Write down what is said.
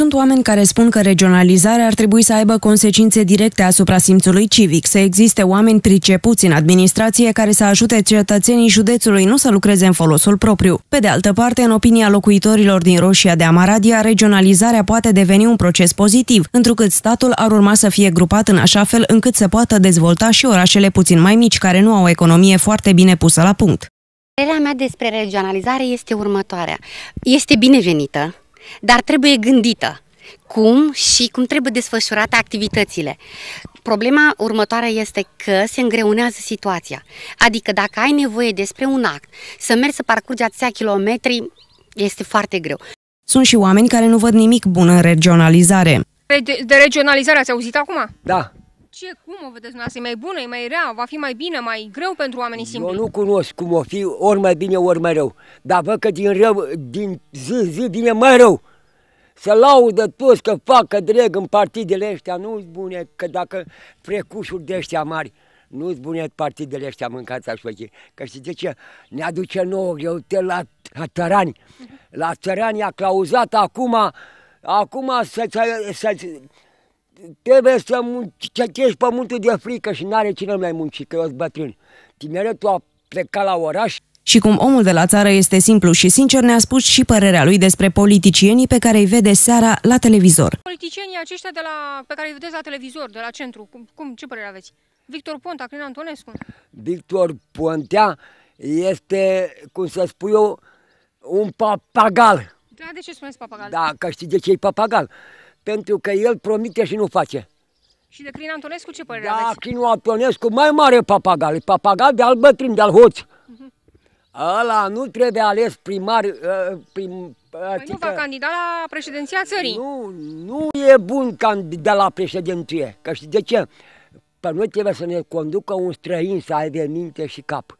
Sunt oameni care spun că regionalizarea ar trebui să aibă consecințe directe asupra simțului civic, să existe oameni pricepuți în administrație care să ajute cetățenii județului nu să lucreze în folosul propriu. Pe de altă parte, în opinia locuitorilor din Roșia de Amaradia, regionalizarea poate deveni un proces pozitiv, întrucât statul ar urma să fie grupat în așa fel încât să poată dezvolta și orașele puțin mai mici, care nu au o economie foarte bine pusă la punct. Părerea mea despre regionalizare este următoarea. Este binevenită, dar trebuie gândită cum și cum trebuie desfășurate activitățile. Problema următoare este că se îngreunează situația. Adică dacă ai nevoie despre un act, să mergi să parcurgi atâția kilometri, este foarte greu. Sunt și oameni care nu văd nimic bun în regionalizare. De, de regionalizare ați auzit acum? Da. Ce, cum o vedeți dumneavoastră? E mai bună, e mai rea? Va fi mai bine, mai greu pentru oamenii simpli? Eu nu cunosc cum o fi, ori mai bine, ori mai rău. Dar văd că din rău, din zi, zi vine mai rău. Să laudă toți că fac că dreg în partidele ăștia, nu-s bune, că dacă frecușuri de ăștia mari, nu-s bune partidele ăștia mâncați așa Că știți de ce? Ne aduce nouă greutate la, la țărani. La țărani a clauzat acum, acum să, să, să trebuie să muncești pământul de frică și n-are cine mai munci, că eu bătrân. Tineretul a plecat la oraș. Și cum omul de la țară este simplu și sincer, ne-a spus și părerea lui despre politicienii pe care îi vede seara la televizor. Politicienii aceștia de la, pe care îi vedeți la televizor, de la centru, cum, cum ce părere aveți? Victor Ponta, Crin Antonescu? Victor Pontea este, cum să spun eu, un papagal. Da, de ce spuneți papagal? Da, că știți de ce e papagal? Pentru că el promite și nu face. Și de Crin Antonescu ce părere da, aveți? Crin Antonescu mai mare papagal, e papagal de al bătrân, de al hoț. Uh-huh. Ăla nu trebuie ales primar... Uh, prim, uh, păi nu va candida la președinția țării. Nu, nu e bun candidat la președinție, că știi de ce? Pe noi trebuie să ne conducă un străin să aibă minte și cap.